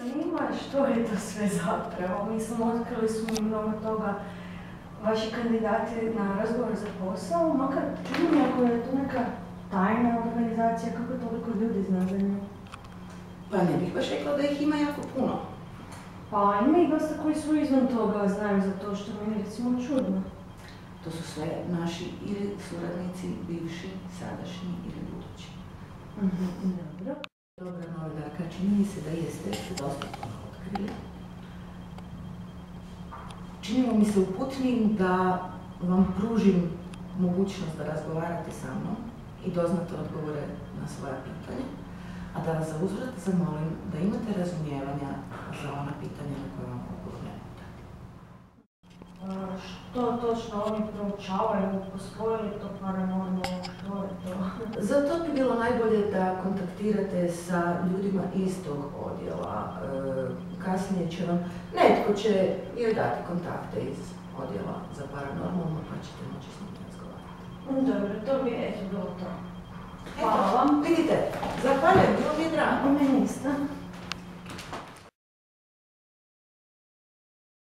Zanima što je to sve zapravo? Mislim, otkrili smo mnogo toga vaši kandidati na razgovor za posao, makar čini mi ako je to neka tajna organizacija, kako toliko ljudi zna za nju? Pa ne bih baš rekla da ih ima jako puno. Pa ima i dosta koji su izvan toga znaju za to što mi je recimo čudno. To su sve naši ili suradnici, bivši, sadašnji ili budući. Mhm, dobro. Dobra novinarka, čini mi se da jeste dosta otkrili. Činimo mi se uputnim da vam pružim mogućnost da razgovarate sa mnom i doznate odgovore na svoja pitanja, a da vas za uzvrat zamolim da imate razumijevanja za ona pitanja na koja vam odgovor ne bude. A, što točno oni proučavaju, postoji li to paranormalno, što je to? Za to bi bilo najbolje da kontaktirate sa ljudima iz tog odjela. E, kasnije će vam, netko će joj dati kontakte iz odjela za paranormalno, pa ćete moći s njim razgovarati. Dobro, to bi je eto bilo to. Hvala vam. Vidite, zahvaljujem, bilo mi je drago. Meni isto.